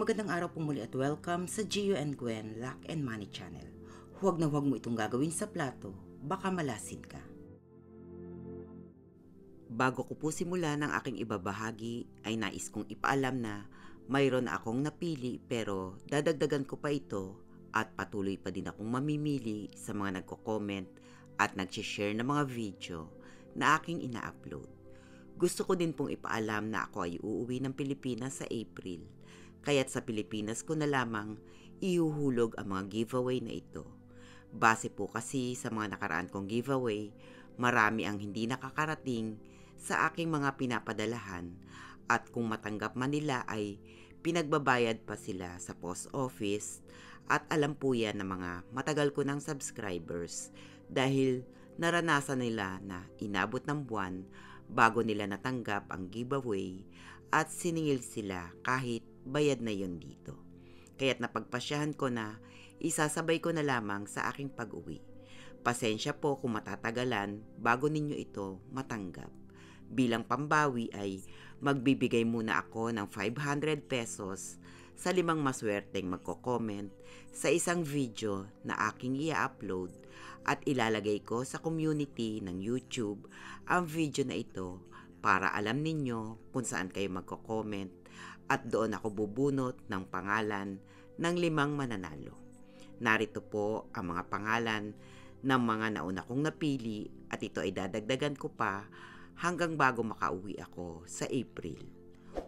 Magandang araw po muli at welcome sa Gio and Gwen Luck and Money Channel. Huwag na huwag mo itong gagawin sa plato, baka malasin ka. Bago ko po simulan ang aking ibabahagi, ay nais kong ipaalam na mayroon akong napili pero dadagdagan ko pa ito at patuloy pa din akong mamimili sa mga nagko-comment at nag-share ng mga video na aking ina-upload. Gusto ko din pong ipaalam na ako ay uuwi ng Pilipinas sa April, kaya't sa Pilipinas ko na lamang ihuhulog ang mga giveaway na ito. Base po kasi sa mga nakaraan kong giveaway, marami ang hindi nakakarating sa aking mga pinapadalahan at kung matanggap man nila ay pinagbabayad pa sila sa post office at alam po yan ng mga matagal ko ng subscribers dahil naranasan nila na inabot ng buwan bago nila natanggap ang giveaway at siningil sila kahit bayad na yon dito. Kaya't napagpasyahan ko na isasabay ko na lamang sa aking pag-uwi. Pasensya po kung matatagalan bago ninyo ito matanggap. Bilang pambawi ay magbibigay muna ako ng 500 pesos sa limang maswerteng magko-comment sa isang video na aking i-upload at ilalagay ko sa community ng YouTube ang video na ito para alam ninyo kung saan kayo magko-comment at doon ako bubunot ng pangalan ng limang mananalo. Narito po ang mga pangalan ng mga nauna kong napili at ito ay dadagdagan ko pa hanggang bago makauwi ako sa April.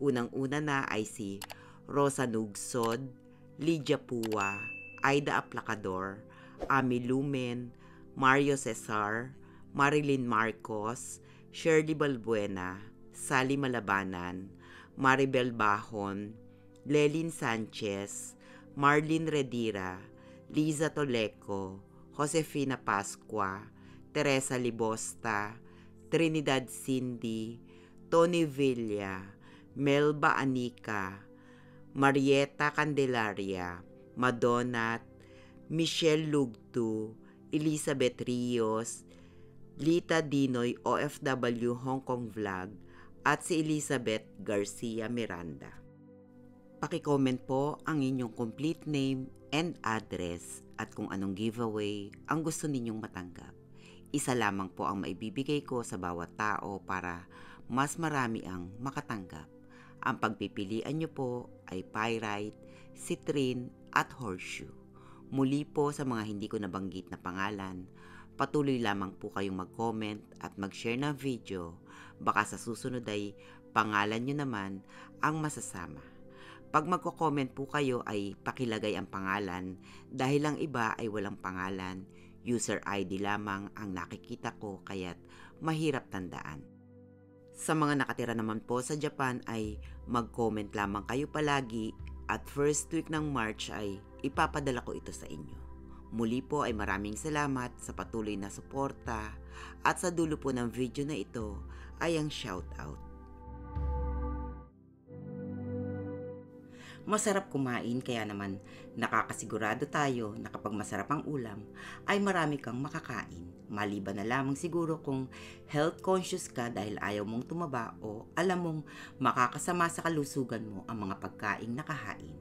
Unang-una na ay si Rosa Nugsod, Lydia Pua, Aida Aplacador, Ami Lumen, Mario Cesar, Marilyn Marcos, Shirley Balbuena, Sally Malabanan, Maribel Bahon, Lelin Sanchez, Marlene Redira, Liza Toleco, Josefina Pascua, Teresa Libosta, Trinidad Cindy, Tony Villa, Melba Anika, Marieta Candelaria, Madonat, Michelle Lugtu, Elizabeth Rios, Lita Dinoy OFW Hong Kong Vlog, at si Elizabeth Garcia Miranda. Paki-comment po ang inyong complete name and address at kung anong giveaway ang gusto ninyong matanggap. Isa lamang po ang maibibigay ko sa bawat tao para mas marami ang makatanggap. Ang pagpipilian nyo po ay pyrite, citrine at horseshoe. Muli po sa mga hindi ko nabanggit na pangalan, patuloy lamang po kayong mag-comment at mag-share ng video. Baka sa susunod ay pangalan nyo naman ang masasama. Pag magko-comment po kayo ay pakilagay ang pangalan dahil ang iba ay walang pangalan User ID lamang ang nakikita ko kaya't mahirap tandaan. Sa mga nakatira naman po sa Japan ay mag-comment lamang kayo palagi at first week ng March ay ipapadala ko ito sa inyo. Muli po ay maraming salamat sa patuloy na suporta at sa dulo po ng video na ito ay ang shoutout. Masarap kumain kaya naman nakakasigurado tayo na kapag masarap ang ulam ay marami kang makakain. Maliban na lamang siguro kung health conscious ka dahil ayaw mong tumaba o alam mong makakasama sa kalusugan mo ang mga pagkaing nakahain.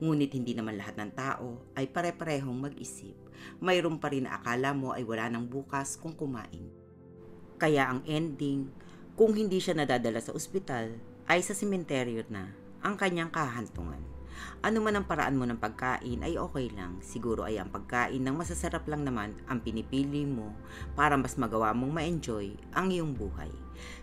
Ngunit hindi naman lahat ng tao ay pare-parehong mag-isip. Mayroon pa rin na akala mo ay wala ng bukas kung kumain. Kaya ang ending, kung hindi siya nadadala sa ospital, ay sa sementeryo na ang kanyang kahantungan. Ano man ang paraan mo ng pagkain ay okay lang. Siguro ay ang pagkain ng masasarap lang naman ang pinipili mo para mas magawa mong ma-enjoy ang iyong buhay.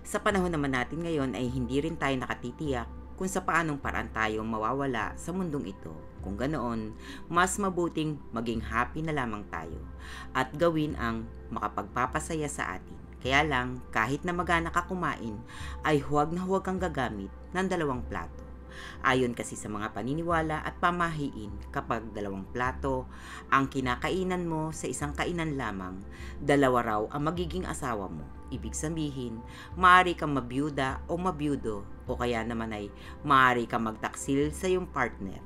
Sa panahon naman natin ngayon ay hindi rin tayo nakatitiyak kung sa paanong paraan tayo mawawala sa mundong ito. Kung ganoon, mas mabuting maging happy na lamang tayo at gawin ang makapagpapasaya sa atin. Kaya lang, kahit na magana ka kumain, ay huwag na huwag kang gagamit ng dalawang plato. Ayon kasi sa mga paniniwala at pamahiin, kapag dalawang plato ang kinakainan mo sa isang kainan lamang, dalawa raw ang magiging asawa mo. Ibig sabihin, maaari kang mabiyuda o mabiyudo o kaya naman ay maaari kang magtaksil sa iyong partner.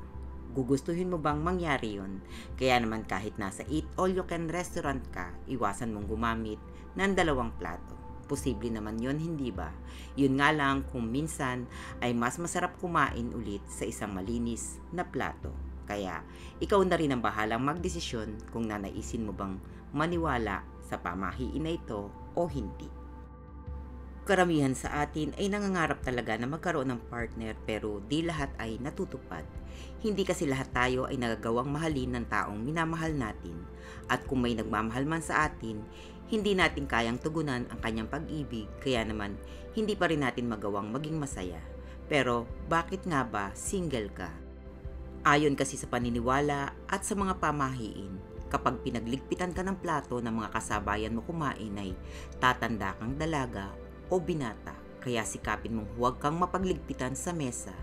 Gugustuhin mo bang mangyari yon? Kaya naman kahit nasa eat all you can restaurant ka, iwasan mong gumamit ng dalawang plato. Posible naman yon hindi ba? Yun nga lang kung minsan ay mas masarap kumain ulit sa isang malinis na plato. Kaya ikaw na rin ang bahalang magdesisyon kung nanaisin mo bang maniwala sa pamahiin na ito o hindi. Karamihan sa atin ay nangangarap talaga na magkaroon ng partner pero di lahat ay natutupad. Hindi kasi lahat tayo ay nagagawang mahalin ng taong minamahal natin. At kung may nagmamahal man sa atin, hindi natin kayang tugunan ang kanyang pag-ibig, kaya naman hindi pa rin natin magawang maging masaya. Pero bakit nga ba single ka? Ayon kasi sa paniniwala at sa mga pamahiin, kapag pinagligpitan ka ng plato ng mga kasabayan mo kumain ay tatanda kang dalaga o binata, kaya sikapin mong huwag kang mapagligpitan sa mesa.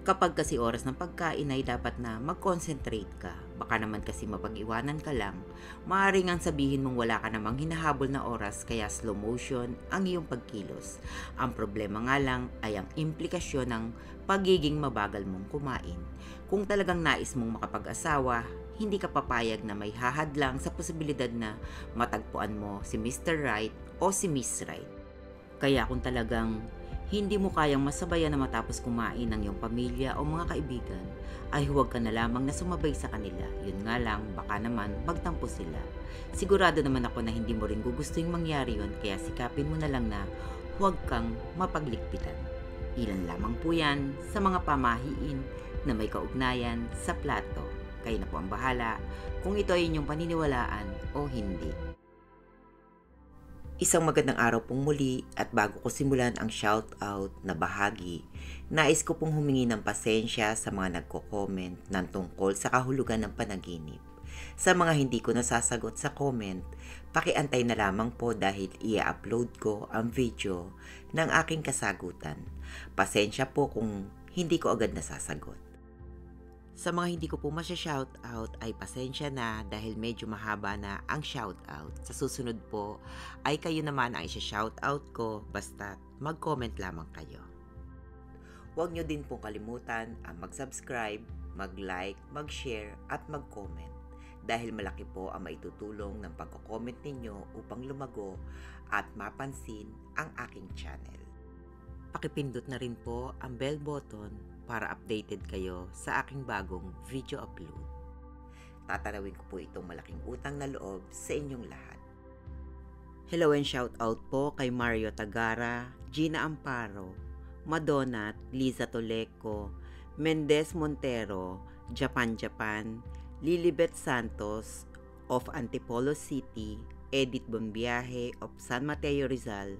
Kapag kasi oras ng pagkain ay dapat na mag-concentrate ka, baka naman kasi mapag-iwanan ka lang, maaaring ang sabihin mong wala ka namang hinahabol na oras kaya slow motion ang iyong pagkilos. Ang problema nga lang ay ang implikasyon ng pagiging mabagal mong kumain. Kung talagang nais mong makapag-asawa, hindi ka papayag na may hahadlang sa posibilidad na matagpuan mo si Mr. Right o si Miss Right. Kaya kung talagang hindi mo kayang masabayan na matapos kumain ng iyong pamilya o mga kaibigan, ay huwag ka na lamang na sumabay sa kanila. Yun nga lang, baka naman magtampo sila. Sigurado naman ako na hindi mo rin gugustuhin mangyari yun, kaya sikapin mo na lang na huwag kang mapaglikpitan. Ilan lamang po yan sa mga pamahiin na may kaugnayan sa plato. Kayo na po ang bahala kung ito ay inyong paniniwalaan o hindi. Isang magandang araw pong muli at bago ko simulan ang shoutout na bahagi, nais ko pong humingi ng pasensya sa mga nagko-comment ng tungkol sa kahulugan ng panaginip. Sa mga hindi ko nasasagot sa comment, pakiantay na lamang po dahil i-upload ko ang video ng aking kasagutan. Pasensya po kung hindi ko agad nasasagot. Sa mga hindi ko po masya-shoutout ay pasensya na dahil medyo mahaba na ang shoutout. Sa susunod po ay kayo naman ang isa-shoutout ko basta mag-comment lamang kayo. Huwag nyo din pong kalimutan ang mag-subscribe, mag-like, mag-share at mag-comment dahil malaki po ang maitutulong ng pagko-comment ninyo upang lumago at mapansin ang aking channel. Pakipindot na rin po ang bell button para updated kayo sa aking bagong video upload. Tatanawin ko po itong malaking utang na loob sa inyong lahat. Hello and shout out po kay Mario Tagara, Gina Amparo, Madonna, Liza Toleco, Mendez Montero, Japan Japan, Lilibet Santos of Antipolo City, Edith Bombiahe of San Mateo Rizal,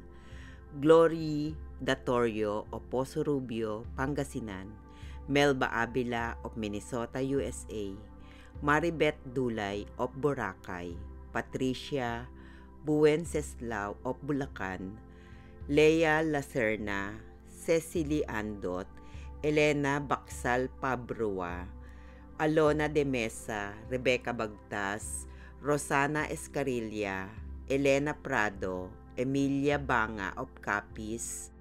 Glory Datorio of Poso Rubio, Pangasinan, Melba Abila of Minnesota, USA, Maribeth Dulay of Boracay, Patricia Buenceslao of Bulacan, Leia Lacerna, Cecily Andot, Elena Baksal Pabrua, Alona de Mesa, Rebecca Bagtas, Rosana Escarilla, Elena Prado, Emilia Banga of Capiz.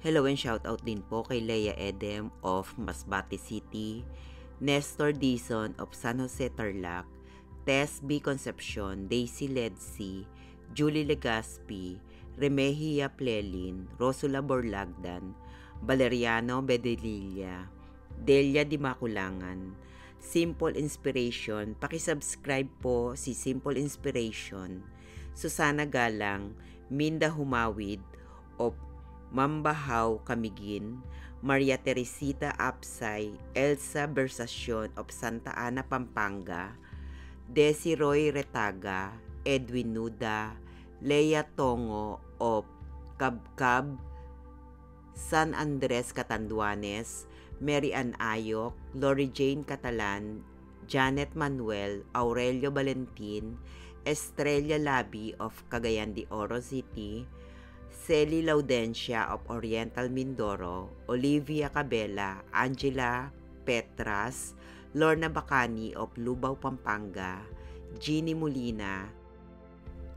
Hello and shout out din po kay Leia Edem of Masbate City, Nestor Dizon of San Jose Tarlac, Tess B. Concepcion, Daisy Ledsi, Julie Legaspi, Remehia Plelin, Rosula Borlagdan, Valeriano Bedelilla, Delia Di Maculangan, Simple Inspiration, pakisubscribe po si Simple Inspiration, Susana Galang, Minda Humawid, of Mambahaw Kamigin, Maria Teresita Apsay, Elsa Versacion of Santa Ana, Pampanga, Desi Roy Retaga, Edwin Nuda, Leia Tongo of Kabkab, San Andres Catanduanes, Mary Ann Ayok, Lori Jane Catalan, Janet Manuel, Aurelio Valentin, Estrella Labi of Cagayan de Oro City, Celi Laudencia of Oriental Mindoro, Olivia Cabela, Angela Petras, Lorna Bacani of Lubao, Pampanga, Jeannie Molina.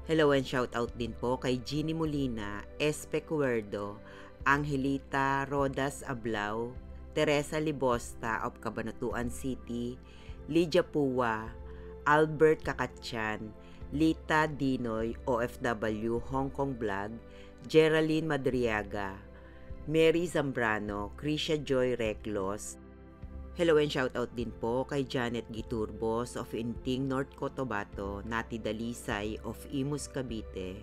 Hello and shout out din po kay Jeannie Molina, Espe Cuerdo, Angelita Rodas Ablao, Teresa Libosta of Cabanatuan City, Lydia Puwa, Albert Kakatyan, Lita Dinoy, OFW, Hong Kong Vlog, Geraldine Madriaga, Mary Zambrano, Krisha Joy Reclos, Hello and shout out din po kay Janet Giturbos of Inting, North Cotabato, Nati Dalisay of Imus Cavite,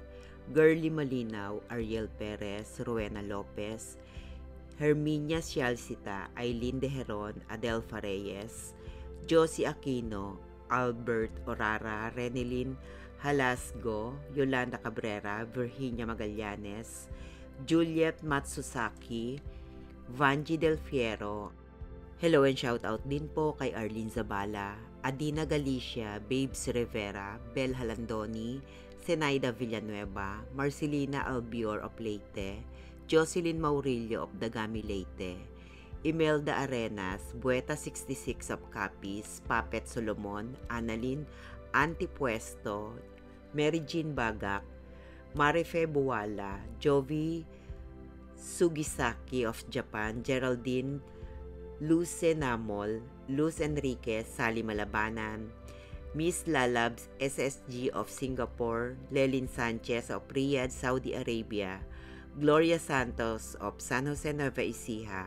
Girly Malinaw, Ariel Perez, Rowena Lopez, Herminia Sialsita, Aileen De Heron, Adel Reyes, Josie Aquino, Albert Orara, Renelin Halasgo, Yolanda Cabrera, Virginia Magallanes, Juliet Matsusaki, Vanji Del Fiero, Hello and shout out din po kay Arlene Zabala, Adina Galicia, Babes Rivera, Bel Halandoni, Senaida Villanueva, Marcelina Albior of Leyte, Jocelyn Maurilio of Dagami Leyte, Imelda Arenas, Bueta 66 of Capiz, Papet Solomon, Annalyn Antipuesto, Mary Jean Bagak, Marife Buwala, Jovi Sugisaki of Japan, Geraldine Luz Namol, Luz Enriquez, Sally Malabanan, Miss Lalabs SSG of Singapore, Lelin Sanchez of Riyadh, Saudi Arabia, Gloria Santos of San Jose Nueva Ecija,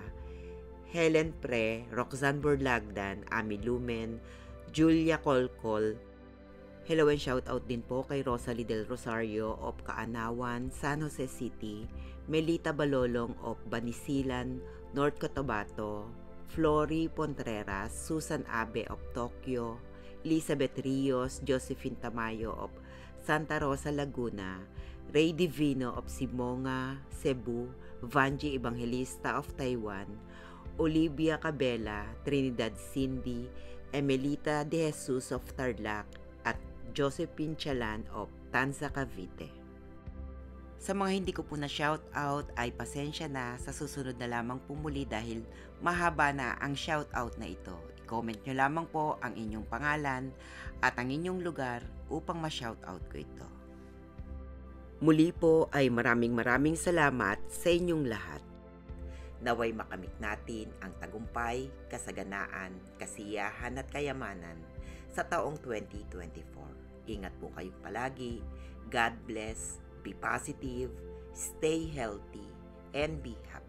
Helen Pre, Roxanne Burlagdan, Ami Lumen, Julia Colcol, Hello and shout out din po kay Rosalie Del Rosario of Kaanawan, San Jose City, Melita Balolong of Banisilan, North Cotabato, Flory Pontreras, Susan Abe of Tokyo, Elizabeth Rios, Josephine Tamayo of Santa Rosa, Laguna, Ray Divino of Simonga, Cebu, Vanji Evangelista of Taiwan, Olivia Cabela, Trinidad Cindy, Emelita De Jesus of Tarlac, Josephine Chalan of Tanza, Cavite. Sa mga hindi ko po na shout out ay pasensya na sa susunod na lamang pumuli dahil mahaba na ang shout out na ito. I-comment nyo lamang po ang inyong pangalan at ang inyong lugar upang ma-shout out ko ito. Muli po ay maraming maraming salamat sa inyong lahat. Naway makamit natin ang tagumpay, kasaganaan, kasiyahan at kayamanan sa taong 2024. Ingat po kayo palagi. God bless Be positive, stay healthy, and be happy.